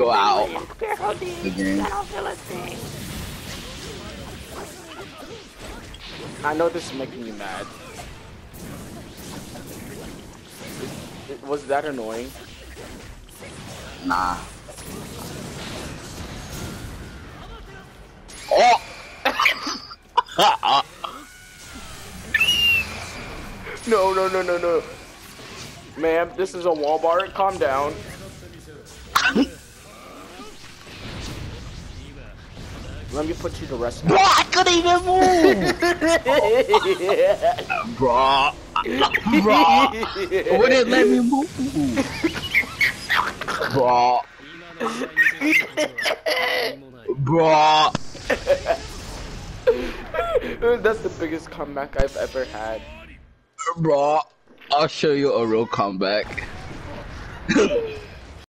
go out. Careful, The game. I don't feel a thing. I know this is making you mad. It- Was that annoying? Nah. Oh! No, no, no, no, no. Ma'am, this is a wall bar. Calm down. Let me put you to rest. Bro, I couldn't even move! Bro. Bro. Wouldn't let me move. Bro. Bro. That's the biggest comeback I've ever had. Bro. I'll show you a real comeback.